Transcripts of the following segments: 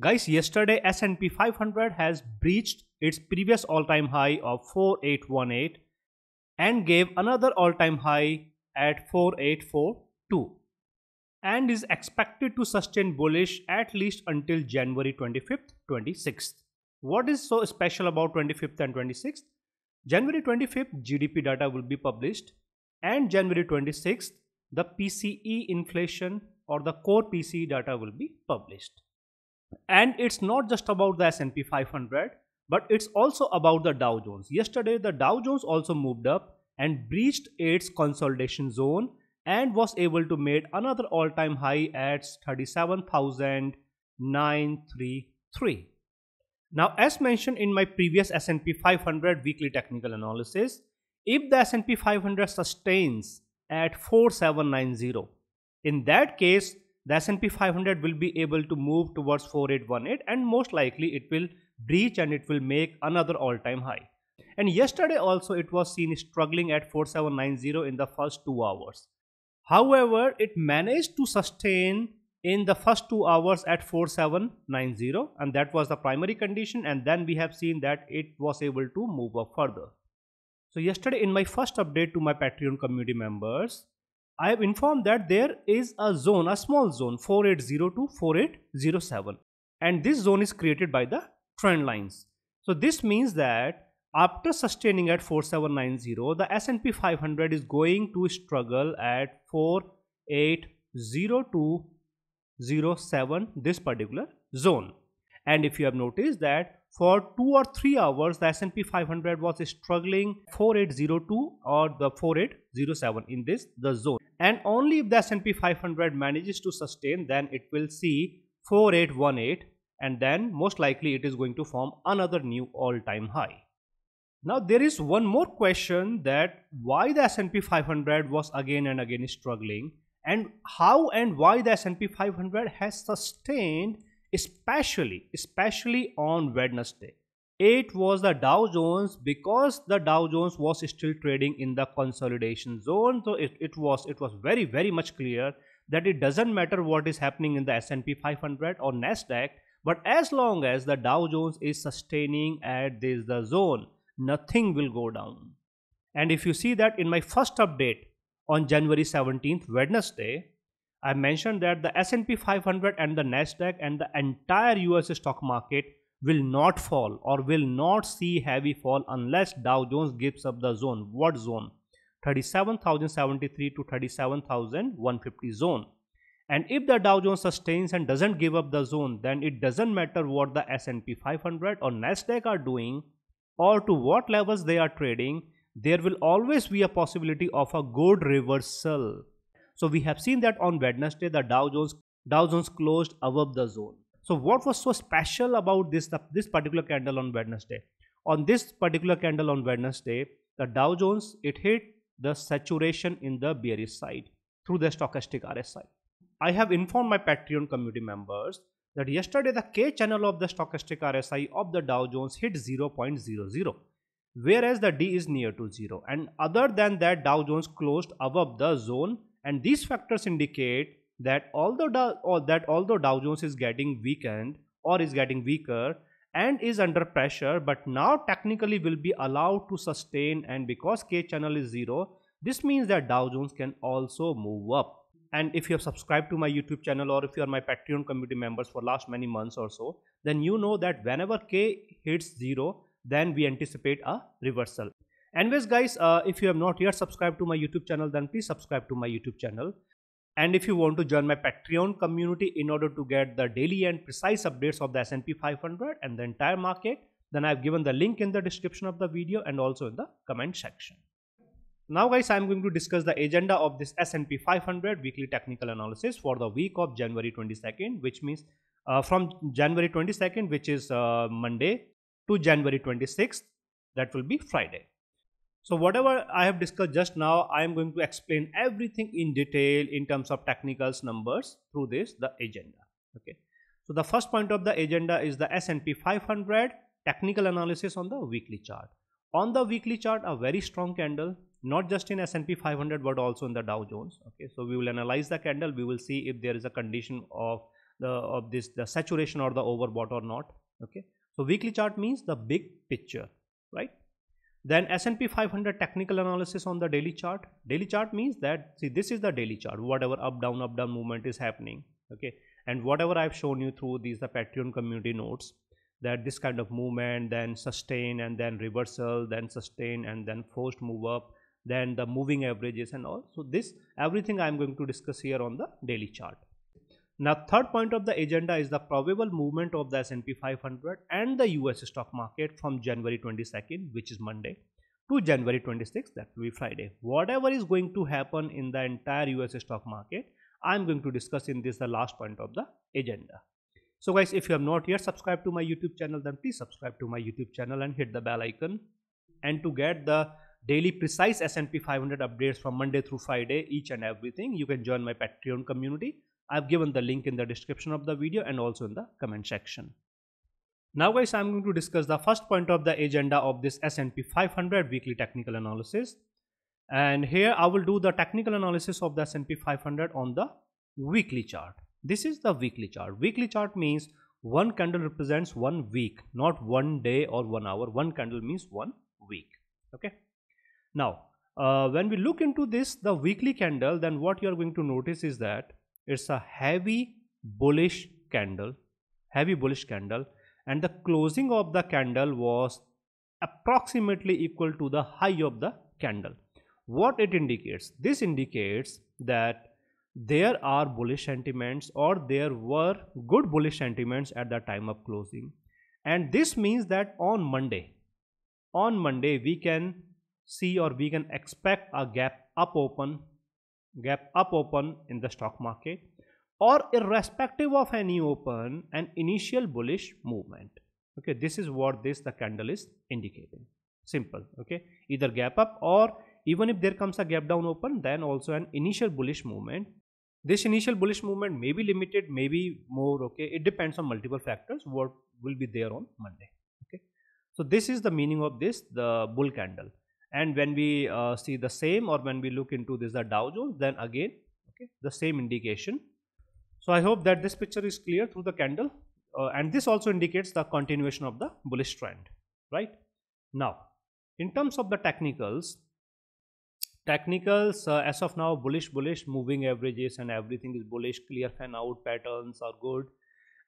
Guys, yesterday S&P 500 has breached its previous all-time high of 4818 and gave another all-time high at 4842 and is expected to sustain bullish at least until January 25th, 26th. What is so special about 25th and 26th? January 25th GDP data will be published and January 26th the PCE inflation or the core PCE data will be published and it's not just about the S&P 500 but it's also about the Dow Jones. Yesterday the Dow Jones also moved up and breached its consolidation zone and was able to make another all-time high at 37,933. Now as mentioned in my previous S&P 500 weekly technical analysis, if the S&P 500 sustains at 4790, in that case the S&P 500 will be able to move towards 4818 and most likely it will breach and it will make another all-time high. And yesterday also it was seen struggling at 4790 in the first 2 hours. However, it managed to sustain in the first 2 hours at 4790 and that was the primary condition and then we have seen that it was able to move up further. So yesterday in my first update to my Patreon community members, I have informed that there is a zone, a small zone 480 to 4807 and this zone is created by the trend lines. So this means that after sustaining at 4790 the S&P 500 is going to struggle at 480207 this particular zone and if you have noticed that for 2 or 3 hours the S&P 500 was struggling 4802 or the 4807 in this the zone and only if the S&P 500 manages to sustain then it will see 4818 and then most likely it is going to form another new all-time high. Now there is one more question that why the S&P 500 was again and again struggling and how and why the S&P 500 has sustained especially especially on Wednesday. It was the Dow Jones because the Dow Jones was still trading in the consolidation zone. So it, it was it was very very much clear that it doesn't matter what is happening in the S&P 500 or Nasdaq, but as long as the Dow Jones is sustaining at this the zone, nothing will go down. And if you see that in my first update on January 17th, Wednesday, I mentioned that the S&P 500 and the Nasdaq and the entire US stock market will not fall or will not see heavy fall unless Dow Jones gives up the zone. What zone? 37,073 to 37,150 zone. And if the Dow Jones sustains and doesn't give up the zone, then it doesn't matter what the S&P 500 or Nasdaq are doing or to what levels they are trading, there will always be a possibility of a good reversal so we have seen that on Wednesday, the Dow Jones, Dow Jones closed above the zone. So what was so special about this, this particular candle on Wednesday? On this particular candle on Wednesday, the Dow Jones, it hit the saturation in the bearish side through the stochastic RSI. I have informed my Patreon community members that yesterday the K channel of the stochastic RSI of the Dow Jones hit 0.00 whereas the D is near to 0 and other than that Dow Jones closed above the zone and these factors indicate that although Dow, or that although Dow Jones is getting weakened or is getting weaker and is under pressure but now technically will be allowed to sustain and because K channel is 0 this means that Dow Jones can also move up. And if you have subscribed to my YouTube channel or if you are my Patreon community members for last many months or so then you know that whenever K hits 0 then we anticipate a reversal anyways guys uh, if you have not yet subscribed to my youtube channel then please subscribe to my youtube channel. And if you want to join my patreon community in order to get the daily and precise updates of the s&p 500 and the entire market then i've given the link in the description of the video and also in the comment section. Now guys i'm going to discuss the agenda of this s&p 500 weekly technical analysis for the week of january 22nd which means uh, from january 22nd which is uh, monday to january 26th that will be friday so whatever I have discussed just now, I am going to explain everything in detail in terms of technicals numbers through this, the agenda. Okay. So the first point of the agenda is the S&P 500 technical analysis on the weekly chart. On the weekly chart, a very strong candle, not just in S&P 500 but also in the Dow Jones. Okay. So we will analyze the candle. We will see if there is a condition of the of this the saturation or the overbought or not okay so weekly chart means the big picture right then S&P 500 technical analysis on the daily chart. Daily chart means that see this is the daily chart whatever up down up down movement is happening okay? And whatever I've shown you through these the Patreon community notes that this kind of movement then sustain and then reversal then sustain and then forced move up then the moving averages and all. So this everything i'm going to discuss here on the daily chart now third point of the agenda is the probable movement of the S&P 500 and the US stock market from January 22nd which is Monday to January 26th that will be Friday. Whatever is going to happen in the entire US stock market I'm going to discuss in this the last point of the agenda. So guys if you have not yet subscribed to my YouTube channel then please subscribe to my YouTube channel and hit the bell icon. And to get the daily precise S&P 500 updates from Monday through Friday, each and everything, you can join my Patreon community. I've given the link in the description of the video and also in the comment section. Now guys, I'm going to discuss the first point of the agenda of this S&P 500 weekly technical analysis. And here I will do the technical analysis of the S&P 500 on the weekly chart. This is the weekly chart. Weekly chart means one candle represents one week, not one day or one hour. One candle means one week. Okay. Now, uh, when we look into this, the weekly candle, then what you're going to notice is that it's a heavy bullish candle, heavy bullish candle, and the closing of the candle was approximately equal to the high of the candle. What it indicates? This indicates that there are bullish sentiments or there were good bullish sentiments at the time of closing and this means that on monday on monday we can see or we can expect a gap up open gap up open in the stock market or irrespective of any open an initial bullish movement. Okay this is what this the candle is indicating. Simple okay? Either gap up or even if there comes a gap down open then also an initial bullish movement. This initial bullish movement may be limited maybe more okay? It depends on multiple factors what will be there on monday okay? So this is the meaning of this the bull candle and when we uh, see the same or when we look into this the Dow Jones then again okay the same indication. So I hope that this picture is clear through the candle uh, and this also indicates the continuation of the bullish trend right? Now in terms of the technicals technicals uh, as of now bullish bullish moving averages and everything is bullish clear fan out patterns are good.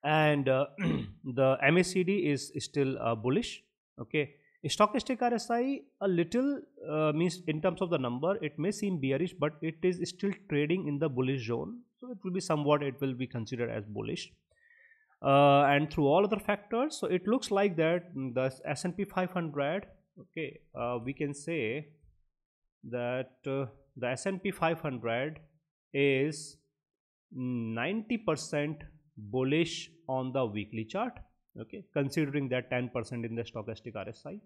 And uh, the MACD is, still uh, bullish okay stochastic RSI a little uh, means in terms of the number it may seem bearish but it is still trading in the bullish zone. So it will be somewhat it will be considered as bullish. Uh, and through all other factors so it looks like that the S&P 500 okay uh, we can say that uh, the S&P 500 is 90% bullish on the weekly chart okay considering that 10% in the stochastic RSI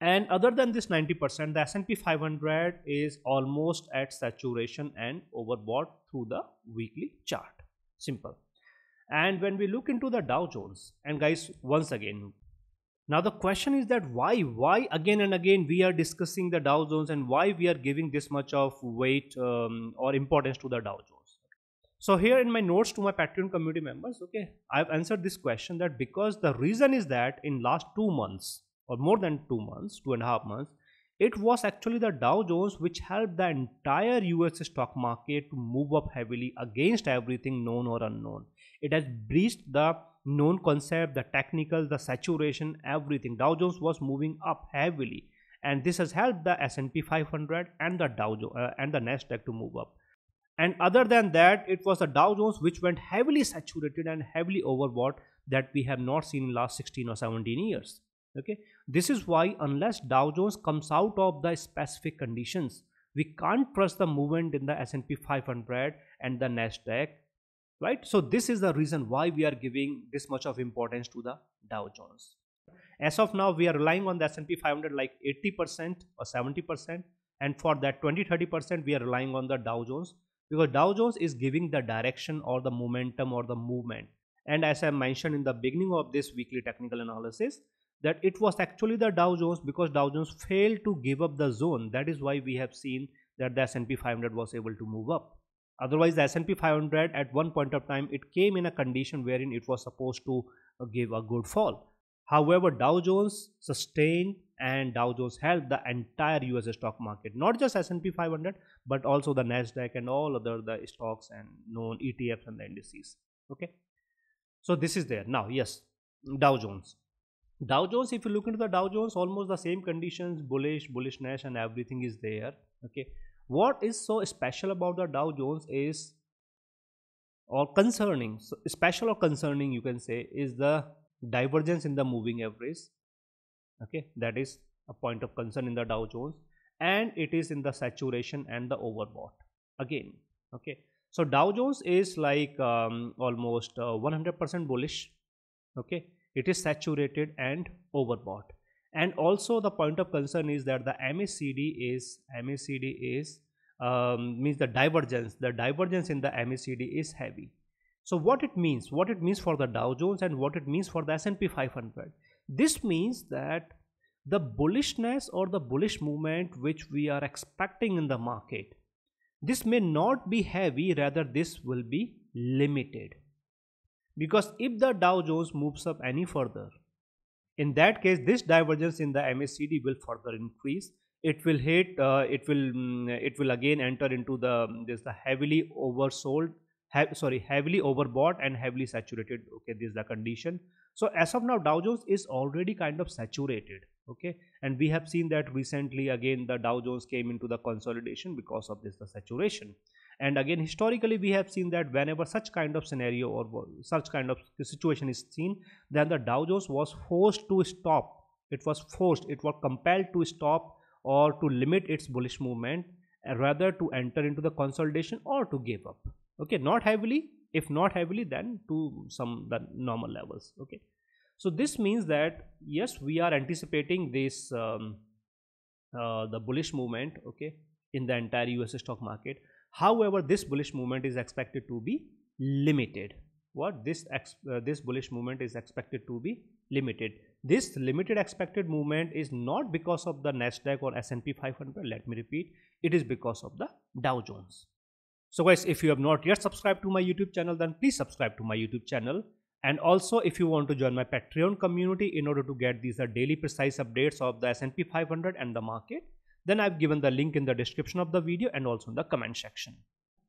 and other than this 90% the S&P 500 is almost at saturation and overbought through the weekly chart. Simple. And when we look into the Dow Jones and guys once again now the question is that why why again and again we are discussing the Dow Jones and why we are giving this much of weight um, or importance to the Dow Jones so here in my notes to my Patreon community members, okay, I've answered this question that because the reason is that in last two months or more than two months, two and a half months, it was actually the Dow Jones which helped the entire US stock market to move up heavily against everything known or unknown. It has breached the known concept, the technical, the saturation, everything. Dow Jones was moving up heavily and this has helped the S&P 500 and the Dow uh, and the Nasdaq to move up and other than that it was the dow jones which went heavily saturated and heavily overbought that we have not seen in last 16 or 17 years. Okay? This is why unless dow jones comes out of the specific conditions we can't trust the movement in the s&p 500 and the nasdaq right? So this is the reason why we are giving this much of importance to the dow jones. As of now we are relying on the s&p 500 like 80% or 70% and for that 20 30% we are relying on the dow jones because Dow Jones is giving the direction or the momentum or the movement. And as I mentioned in the beginning of this weekly technical analysis, that it was actually the Dow Jones because Dow Jones failed to give up the zone. That is why we have seen that the S&P 500 was able to move up. otherwise the S&P 500 at one point of time it came in a condition wherein it was supposed to uh, give a good fall however Dow Jones sustained and Dow Jones held the entire US stock market not just S&P 500 but also the Nasdaq and all other the stocks and known ETFs and the indices okay? So this is there. Now yes Dow Jones. Dow Jones if you look into the Dow Jones almost the same conditions bullish bullishness and everything is there okay? What is so special about the Dow Jones is or concerning so special or concerning you can say is the divergence in the moving average okay? That is a point of concern in the Dow Jones and it is in the saturation and the overbought. Again okay. So Dow Jones is like um, almost 100% uh, bullish okay. It is saturated and overbought. And also the point of concern is that the MACD is MACD is um, means the divergence the divergence in the MACD is heavy. So what it means what it means for the Dow Jones and what it means for the S&P 500 this means that the bullishness or the bullish movement which we are expecting in the market this may not be heavy rather this will be limited. Because if the Dow Jones moves up any further in that case this divergence in the MACD will further increase. It will hit uh, it will um, it will again enter into the this the heavily oversold sorry heavily overbought and heavily saturated. Okay this is the condition. So as of now dow jones is already kind of saturated okay? And we have seen that recently again the dow jones came into the consolidation because of this the saturation. And again historically we have seen that whenever such kind of scenario or such kind of situation is seen then the dow jones was forced to stop. It was forced it was compelled to stop or to limit its bullish movement uh, rather to enter into the consolidation or to give up. Okay? Not heavily. If not heavily then to some the normal levels. Okay so this means that yes we are anticipating this um, uh, the bullish movement okay in the entire us stock market. However this bullish movement is expected to be limited. What? This uh, this bullish movement is expected to be limited. This limited expected movement is not because of the nasdaq or s&p 500 let me repeat. It is because of the dow jones. So guys if you have not yet subscribed to my youtube channel then please subscribe to my youtube channel and also if you want to join my patreon community in order to get these uh, daily precise updates of the s&p 500 and the market then i've given the link in the description of the video and also in the comment section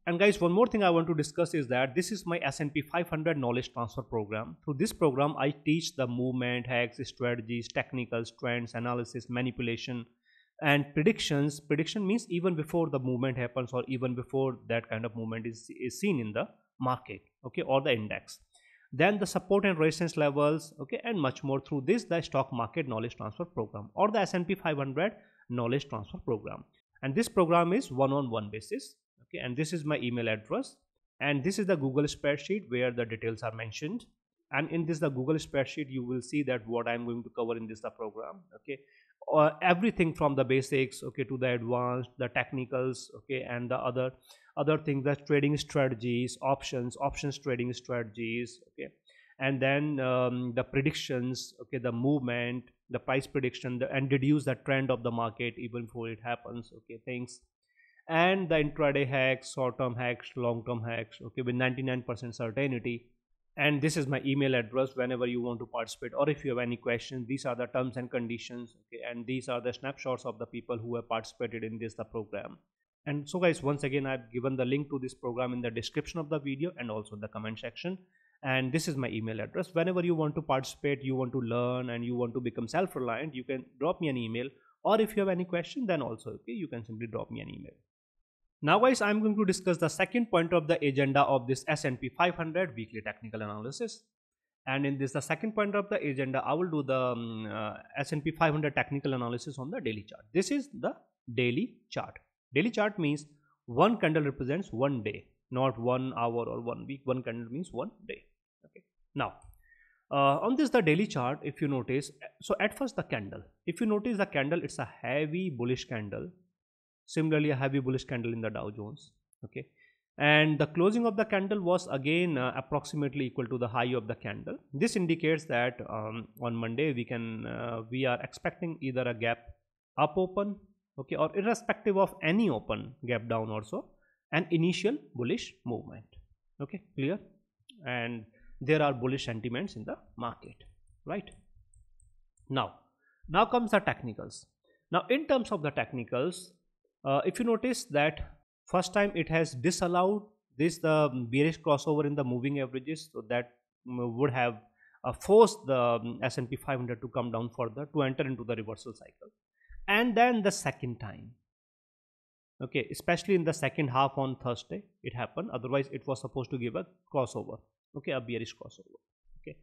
and guys, one more thing I want to discuss is that this is my S&P 500 knowledge transfer program. Through this program, I teach the movement, hacks, strategies, technicals, trends, analysis, manipulation, and predictions. Prediction means even before the movement happens or even before that kind of movement is, is seen in the market, okay, or the index. Then the support and resistance levels, okay, and much more through this, the stock market knowledge transfer program or the S&P 500 knowledge transfer program. And this program is one-on-one -on -one basis okay and this is my email address. And this is the google spreadsheet where the details are mentioned. And in this the google spreadsheet you will see that what i'm going to cover in this the program okay. Uh, everything from the basics okay to the advanced the technicals okay and the other other things like trading strategies options options trading strategies okay? And then um, the predictions okay the movement the price prediction the, and deduce the trend of the market even before it happens okay things. And the intraday hacks short-term hacks long-term hacks okay with 99% certainty. And this is my email address whenever you want to participate or if you have any questions these are the terms and conditions okay and these are the snapshots of the people who have participated in this the program and so guys once again i've given the link to this program in the description of the video and also the comment section and this is my email address whenever you want to participate you want to learn and you want to become self-reliant you can drop me an email or if you have any question then also okay you can simply drop me an email now guys, I'm going to discuss the second point of the agenda of this S&P 500 weekly technical analysis. And in this, the second point of the agenda, I will do the um, uh, S&P 500 technical analysis on the daily chart. This is the daily chart. Daily chart means one candle represents one day, not one hour or one week. One candle means one day. Okay. Now, uh, on this the daily chart, if you notice, so at first the candle, if you notice the candle, it's a heavy bullish candle similarly a heavy bullish candle in the dow jones okay and the closing of the candle was again uh, approximately equal to the high of the candle this indicates that um, on monday we can uh, we are expecting either a gap up open okay or irrespective of any open gap down also an initial bullish movement. Okay clear? And there are bullish sentiments in the market right? Now now comes the technicals. Now in terms of the technicals uh, if you notice that first time it has disallowed this the bearish crossover in the moving averages so that would have uh, forced the um, S&P 500 to come down further to enter into the reversal cycle and then the second time. Okay especially in the second half on Thursday it happened. Otherwise it was supposed to give a crossover. Okay a bearish crossover. Okay.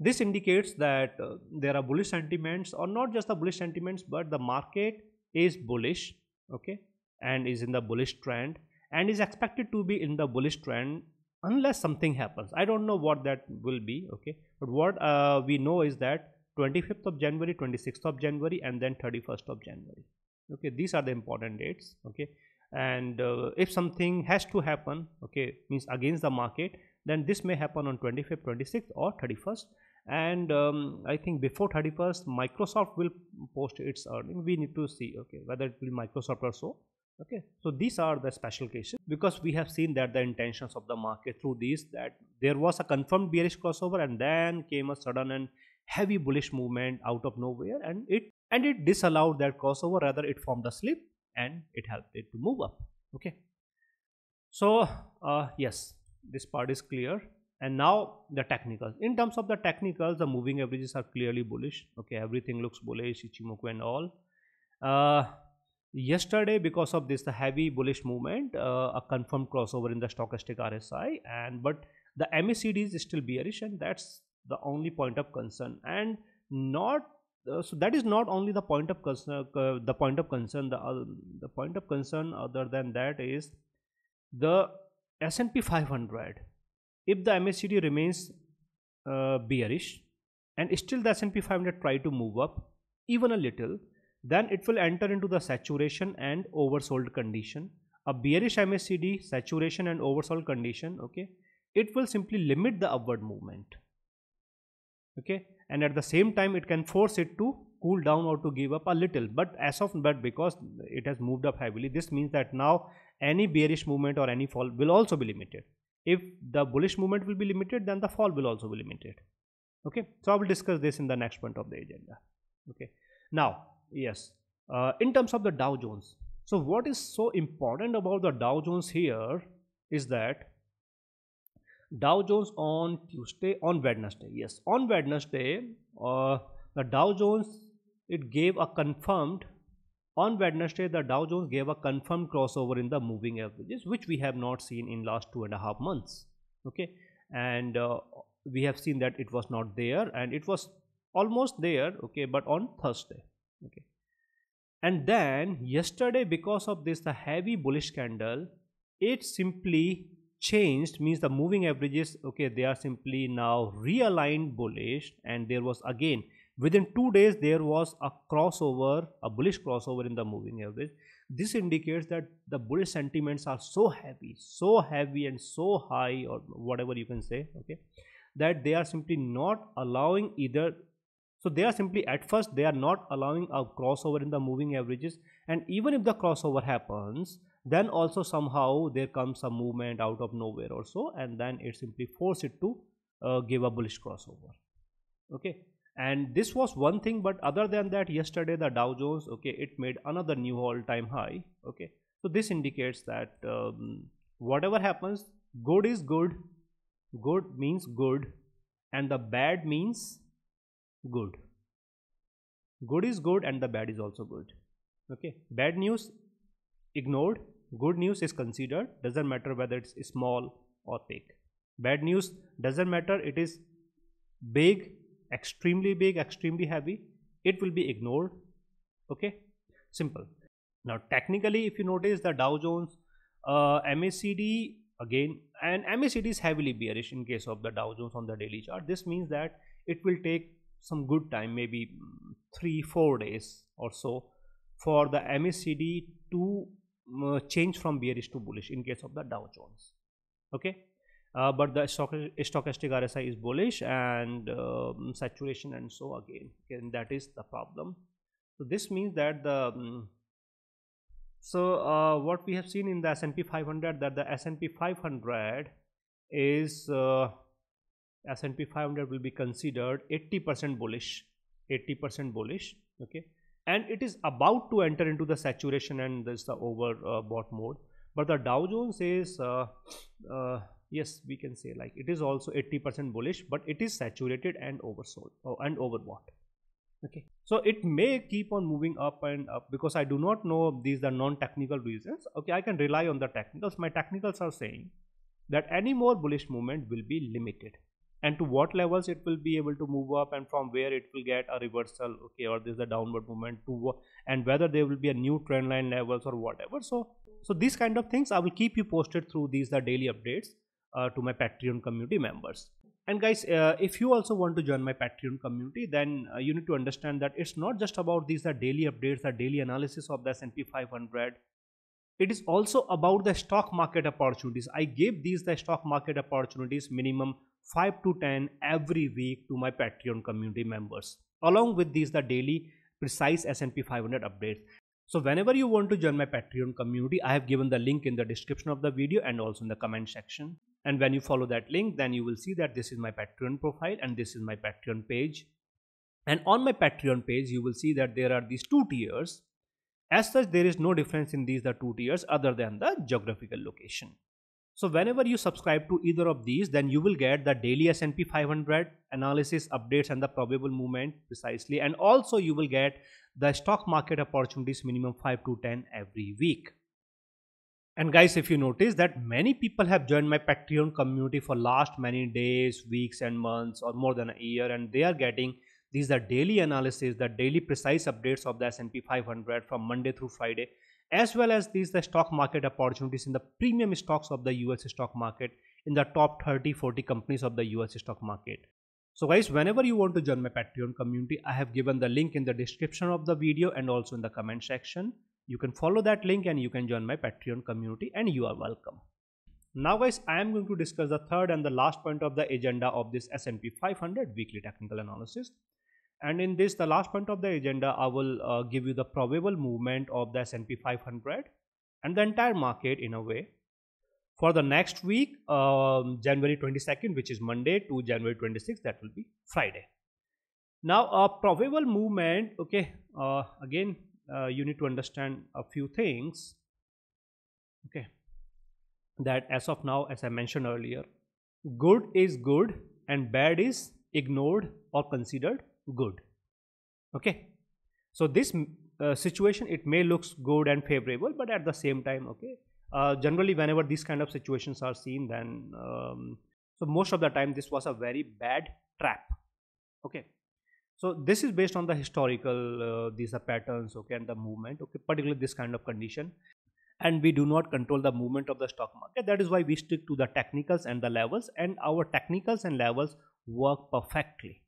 This indicates that uh, there are bullish sentiments or not just the bullish sentiments but the market is bullish. Okay. And is in the bullish trend and is expected to be in the bullish trend unless something happens. I don't know what that will be. Okay. But what uh, we know is that 25th of january 26th of january and then 31st of january. Okay these are the important dates okay? And uh, if something has to happen okay means against the market then this may happen on 25th 26th or 31st and um, i think before 31st microsoft will post its earning. We need to see okay whether it will be microsoft or so okay? So these are the special cases because we have seen that the intentions of the market through these that there was a confirmed bearish crossover and then came a sudden and heavy bullish movement out of nowhere and it and it disallowed that crossover. Rather it formed a slip and it helped it to move up. Okay. So uh, yes this part is clear. And now the technicals. In terms of the technicals the moving averages are clearly bullish. Okay everything looks bullish ichimoku and all. Uh, yesterday because of this the heavy bullish movement uh, a confirmed crossover in the stochastic rsi and but the macd is still bearish and that's the only point of concern. And not uh, so that is not only the point of concern uh, the point of concern the uh, the point of concern other than that is the s&p 500 if the macd remains uh, bearish and still the s&p 500 try to move up even a little then it will enter into the saturation and oversold condition. A bearish MACD saturation and oversold condition okay it will simply limit the upward movement okay? And at the same time it can force it to cool down or to give up a little. But as of but because it has moved up heavily this means that now any bearish movement or any fall will also be limited. If the bullish movement will be limited then the fall will also be limited. Okay? So i will discuss this in the next point of the agenda. Okay? Now yes uh, in terms of the dow jones. So what is so important about the dow jones here is that dow jones on tuesday on wednesday. Yes on wednesday uh, the dow jones it gave a confirmed on wednesday the dow jones gave a confirmed crossover in the moving averages which we have not seen in last two and a half months. Okay? And uh, we have seen that it was not there and it was almost there okay but on thursday. Okay? And then yesterday because of this the heavy bullish candle it simply changed means the moving averages okay they are simply now realigned bullish and there was again within two days there was a crossover a bullish crossover in the moving average. This indicates that the bullish sentiments are so heavy so heavy and so high or whatever you can say okay that they are simply not allowing either so they are simply at first they are not allowing a crossover in the moving averages. And even if the crossover happens then also somehow there comes a movement out of nowhere or so and then it simply force it to uh, give a bullish crossover. Okay? And this was one thing but other than that yesterday the dow jones okay it made another new all-time high okay? So this indicates that um, whatever happens good is good. Good means good and the bad means good. Good is good and the bad is also good. Okay? Bad news ignored good news is considered doesn't matter whether it's small or big. Bad news doesn't matter it is big extremely big extremely heavy it will be ignored. Okay? Simple. Now technically if you notice the dow jones uh, macd again and macd is heavily bearish in case of the dow jones on the daily chart. This means that it will take some good time maybe three four days or so for the MACD to change from bearish to bullish in case of the Dow Jones. Okay? Uh, but the stochastic RSI is bullish and um, saturation and so again. And that is the problem. So this means that the um, so uh, what we have seen in the S&P 500 that the S&P 500 is uh, S&P 500 will be considered 80% bullish 80% bullish. Okay and it is about to enter into the saturation and this is the overbought mode. But the Dow Jones is uh, uh, yes we can say like it is also 80% bullish but it is saturated and oversold oh, and overbought. Okay. So it may keep on moving up and up because i do not know these are non-technical reasons. Okay i can rely on the technicals. My technicals are saying that any more bullish movement will be limited and to what levels it will be able to move up and from where it will get a reversal okay or there's a downward movement to and whether there will be a new trend line levels or whatever. So so these kind of things i will keep you posted through these the daily updates uh, to my patreon community members. And guys uh, if you also want to join my patreon community then uh, you need to understand that it's not just about these are daily updates the daily analysis of the s&p 500 it is also about the stock market opportunities. I gave these the stock market opportunities minimum 5 to 10 every week to my patreon community members. Along with these the daily precise s&p 500 updates. So whenever you want to join my patreon community i have given the link in the description of the video and also in the comment section. And when you follow that link then you will see that this is my patreon profile and this is my patreon page. And on my patreon page you will see that there are these two tiers. As such there is no difference in these the two tiers other than the geographical location so whenever you subscribe to either of these then you will get the daily S&P 500 analysis updates and the probable movement precisely. And also you will get the stock market opportunities minimum 5 to 10 every week. And guys, if you notice that many people have joined my Patreon community for last many days, weeks and months or more than a year and they are getting these are daily analysis, the daily precise updates of the S&P 500 from Monday through Friday as well as these the stock market opportunities in the premium stocks of the US stock market in the top 30 40 companies of the US stock market. So guys, whenever you want to join my Patreon community, I have given the link in the description of the video and also in the comment section. You can follow that link and you can join my patreon community and you are welcome. Now guys i am going to discuss the third and the last point of the agenda of this s&p 500 weekly technical analysis and in this the last point of the agenda i will uh, give you the probable movement of the s&p 500 and the entire market in a way. For the next week um, january 22nd which is monday to january 26th that will be friday. Now a probable movement okay uh, again uh, you need to understand a few things okay that as of now as i mentioned earlier good is good and bad is ignored or considered good. Okay? So this uh, situation it may looks good and favorable but at the same time okay uh, generally whenever these kind of situations are seen then um, so most of the time this was a very bad trap. Okay? So this is based on the historical uh, these are patterns okay and the movement okay particularly this kind of condition. And we do not control the movement of the stock market. That is why we stick to the technicals and the levels and our technicals and levels work perfectly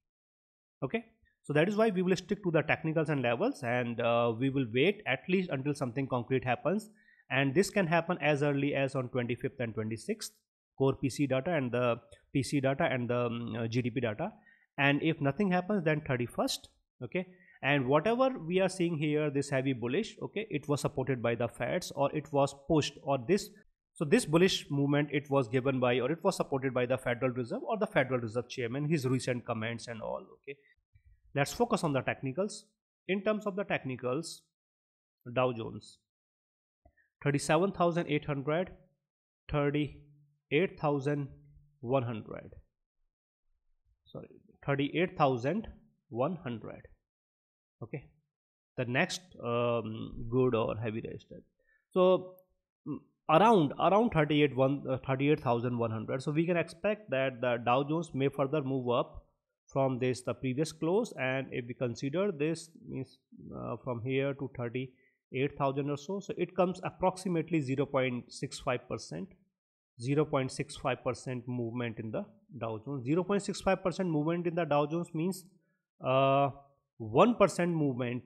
okay? So that is why we will stick to the technicals and levels and uh, we will wait at least until something concrete happens. And this can happen as early as on 25th and 26th core PCE data and the PCE data and the um, uh, gdp data. And if nothing happens then 31st okay? And whatever we are seeing here this heavy bullish okay it was supported by the feds or it was pushed or this so this bullish movement it was given by or it was supported by the federal reserve or the federal reserve chairman his recent comments and all okay let's focus on the technicals. In terms of the technicals dow jones 37800 38100 sorry 38100 okay. The next um, good or heavy resistance so mm, around around 38 one uh, 38100 so we can expect that the dow jones may further move up from this the previous close and if we consider this means uh, from here to 38000 or so so it comes approximately 0.65 percent 0.65% movement in the Dow Jones. 0.65% movement in the Dow Jones means 1% uh, movement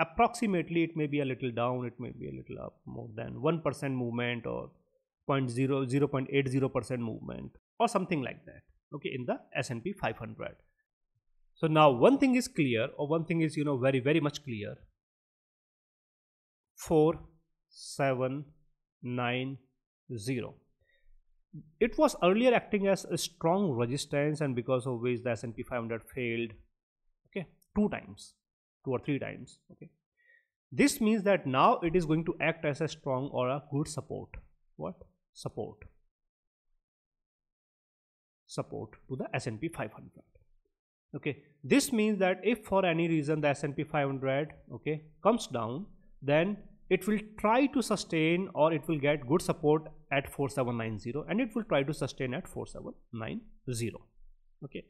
approximately it may be a little down it may be a little up more than 1% movement or 0 0.80% movement or something like that okay in the S&P 500 so now one thing is clear or one thing is you know very very much clear. For 4790 it was earlier acting as a strong resistance and because of which the S&P 500 failed okay two times two or three times okay. This means that now it is going to act as a strong or a good support. What? Support. Support to the S&P 500 okay. This means that if for any reason the S&P 500 okay comes down then it will try to sustain or it will get good support at 4790 and it will try to sustain at 4790 okay.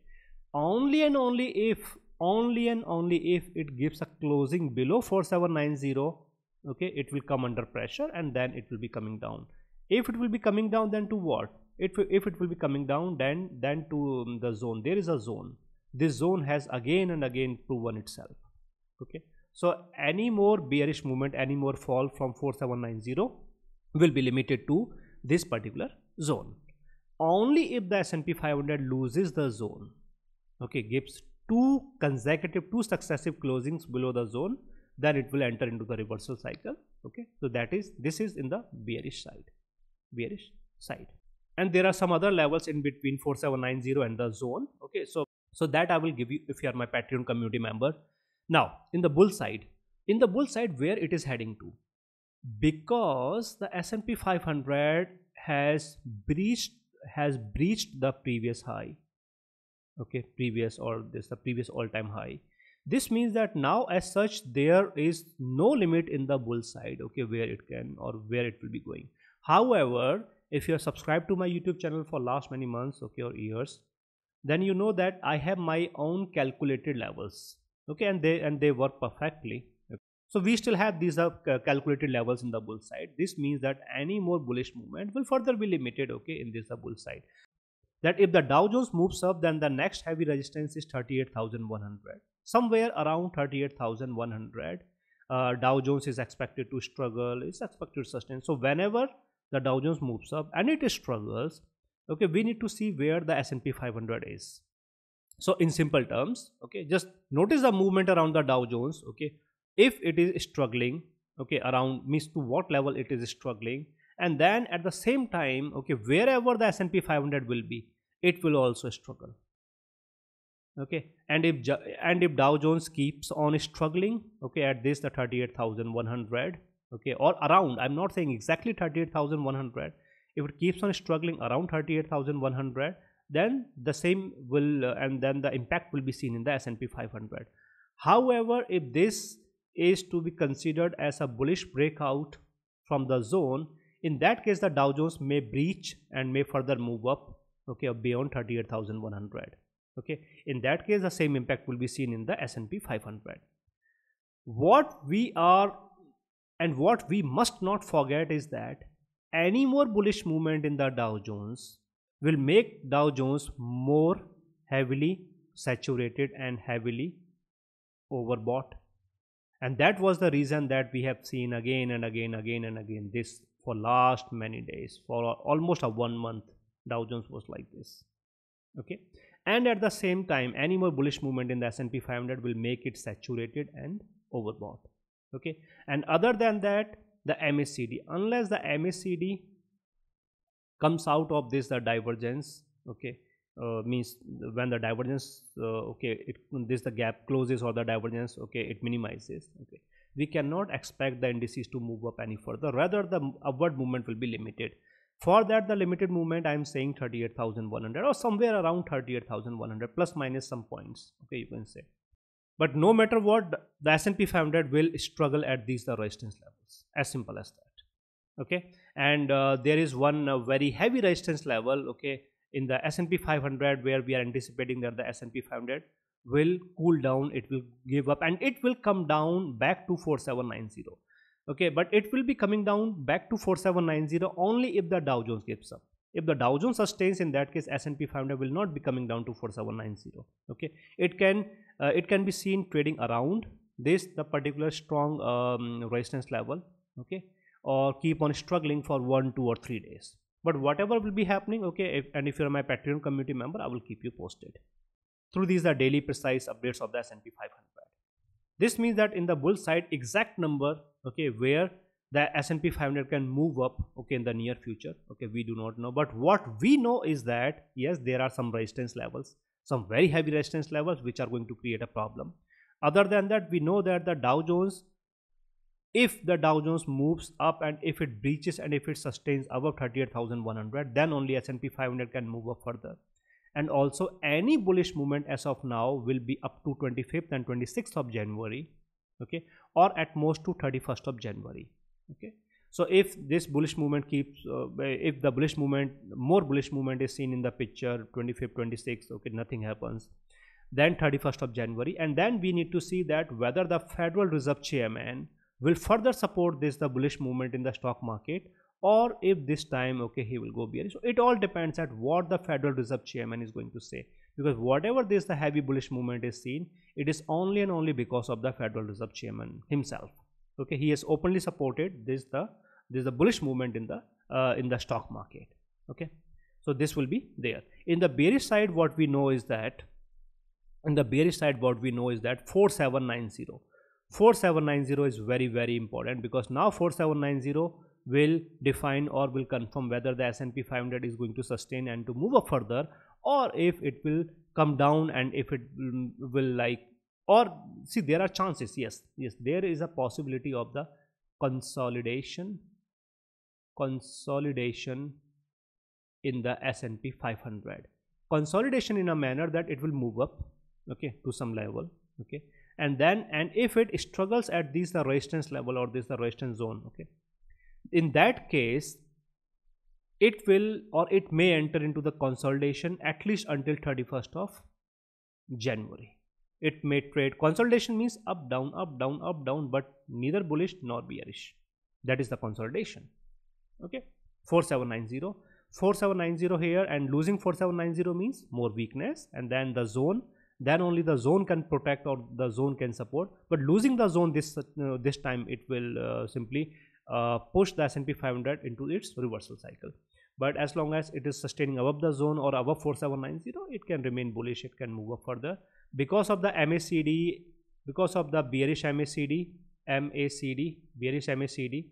Only and only if only and only if it gives a closing below 4790 okay it will come under pressure and then it will be coming down. If it will be coming down then to what? If, if it will be coming down then then to um, the zone. There is a zone this zone has again and again proven itself. Okay? So any more bearish movement any more fall from 4790 will be limited to this particular zone. Only if the S&P 500 loses the zone okay gives two consecutive two successive closings below the zone then it will enter into the reversal cycle okay? So that is this is in the bearish side bearish side. And there are some other levels in between 4790 and the zone okay? So so that i will give you if you are my patreon community member. Now in the bull side in the bull side where it is heading to because the s&p 500 has breached has breached the previous high okay previous or this the previous all-time high. This means that now as such there is no limit in the bull side okay where it can or where it will be going. However if you are subscribed to my youtube channel for last many months okay or years then you know that i have my own calculated levels okay and they and they work perfectly so we still have these uh, calculated levels in the bull side this means that any more bullish movement will further be limited okay in this uh, bull side that if the Dow Jones moves up, then the next heavy resistance is 38,100. Somewhere around 38,100, uh, Dow Jones is expected to struggle, is expected to sustain. So whenever the Dow Jones moves up and it struggles, okay, we need to see where the S&P 500 is. So in simple terms, okay, just notice the movement around the Dow Jones, okay. If it is struggling, okay, around means to what level it is struggling, and then at the same time okay wherever the S&P 500 will be it will also struggle okay and if and if Dow Jones keeps on struggling okay at this the 38100 okay or around I'm not saying exactly 38100 if it keeps on struggling around 38100 then the same will uh, and then the impact will be seen in the S&P 500 however if this is to be considered as a bullish breakout from the zone in that case the dow jones may breach and may further move up okay beyond 38100 okay. In that case the same impact will be seen in the S&P 500 what we are and what we must not forget is that any more bullish movement in the Dow Jones will make Dow Jones more heavily saturated and heavily overbought. And that was the reason that we have seen again and again again and again this for last many days for almost a one month dow jones was like this. Okay? And at the same time any more bullish movement in the s&p 500 will make it saturated and overbought. Okay? And other than that the MACD unless the MACD comes out of this the divergence okay uh, means when the divergence uh, okay it this the gap closes or the divergence okay it minimizes okay. We cannot expect the indices to move up any further. Rather the upward movement will be limited. For that the limited movement i am saying 38100 or somewhere around 38100 plus minus some points okay you can say but no matter what the S&P 500 will struggle at these the resistance levels as simple as that. Okay? And uh, there is one uh, very heavy resistance level okay in the S&P 500 where we are anticipating that the S&P 500 will cool down it will give up and it will come down back to 4790 okay? But it will be coming down back to 4790 only if the dow jones gives up if the dow jones sustains in that case s&p 500 will not be coming down to 4790 okay? It can uh, it can be seen trading around this the particular strong um, resistance level okay? Or keep on struggling for one two or three days. But whatever will be happening okay if, and if you're my patreon community member i will keep you posted. Through these are daily precise updates of the S&P 500. This means that in the bull side exact number okay where the S&P 500 can move up okay in the near future okay we do not know. But what we know is that yes there are some resistance levels some very heavy resistance levels which are going to create a problem. Other than that we know that the Dow Jones if the Dow Jones moves up and if it breaches and if it sustains above 38,100 then only S&P 500 can move up further. And also any bullish movement as of now will be up to 25th and 26th of January okay or at most to 31st of January okay. So if this bullish movement keeps uh, if the bullish movement more bullish movement is seen in the picture 25th 26th okay nothing happens then 31st of January and then we need to see that whether the Federal Reserve chairman will further support this the bullish movement in the stock market or if this time okay he will go bearish. So it all depends at what the Federal Reserve chairman is going to say because whatever this the heavy bullish movement is seen it is only and only because of the Federal Reserve chairman himself okay he has openly supported this the this the bullish movement in the uh, in the stock market. Okay so this will be there. In the bearish side what we know is that in the bearish side what we know is that 4790 4790 is very very important because now 4790 will define or will confirm whether the S&P 500 is going to sustain and to move up further or if it will come down and if it will like or see there are chances yes. Yes there is a possibility of the consolidation consolidation in the S&P 500 consolidation in a manner that it will move up okay to some level okay. And then and if it struggles at this the resistance level or this the resistance zone okay. In that case it will or it may enter into the consolidation at least until 31st of January it may trade. Consolidation means up down up down up down but neither bullish nor bearish. That is the consolidation. Okay? 4790 4790 here and losing 4790 means more weakness and then the zone. Then only the zone can protect or the zone can support. But losing the zone this uh, this time it will uh, simply uh, push the S&P 500 into its reversal cycle. But as long as it is sustaining above the zone or above 4790 it can remain bullish. It can move up further because of the MACD because of the bearish MACD MACD bearish MACD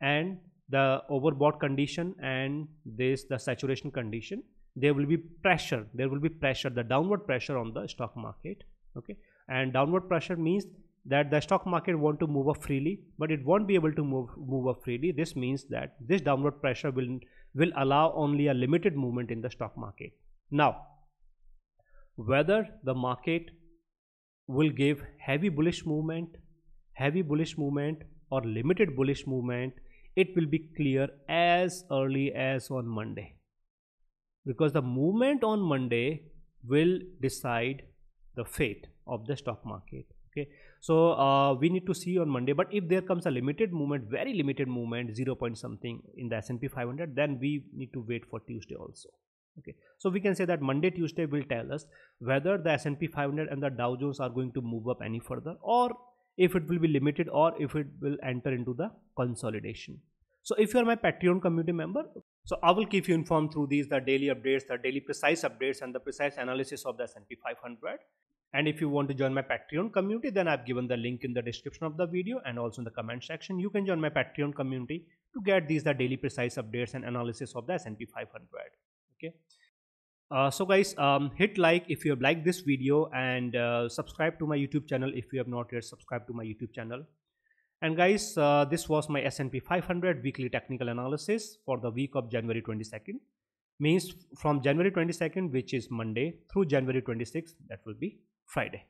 and the overbought condition and this the saturation condition there will be pressure. There will be pressure the downward pressure on the stock market okay? And downward pressure means that the stock market want to move up freely but it won't be able to move move up freely. This means that this downward pressure will will allow only a limited movement in the stock market. Now whether the market will give heavy bullish movement heavy bullish movement or limited bullish movement it will be clear as early as on monday. Because the movement on monday will decide the fate of the stock market okay? So uh, we need to see on monday but if there comes a limited movement very limited movement 0 point something in the s&p 500 then we need to wait for tuesday also okay. So we can say that monday tuesday will tell us whether the s&p 500 and the dow jones are going to move up any further or if it will be limited or if it will enter into the consolidation. So if you are my patreon community member so i will keep you informed through these the daily updates the daily precise updates and the precise analysis of the s&p 500 and if you want to join my patreon community then i've given the link in the description of the video and also in the comment section. You can join my patreon community to get these the daily precise updates and analysis of the s&p 500 okay. Uh, so guys um, hit like if you have liked this video and uh, subscribe to my youtube channel if you have not yet subscribed to my youtube channel. And guys uh, this was my S&P 500 weekly technical analysis for the week of January 22nd means from January 22nd which is Monday through January 26th that will be Friday